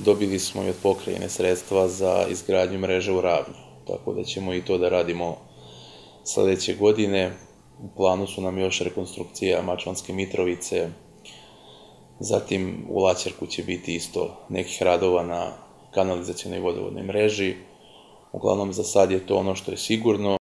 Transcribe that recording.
dobili smo i od pokrajine sredstva za izgradnju mreže u Ravnju, tako da ćemo i to da radimo sledeće godine. U planu su nam još rekonstrukcija Mačvanske Mitrovice, zatim u Laćarku će biti isto nekih radova na kanalizacijonoj vodovodnoj mreži. Uglavnom, za sad je to ono što je sigurno.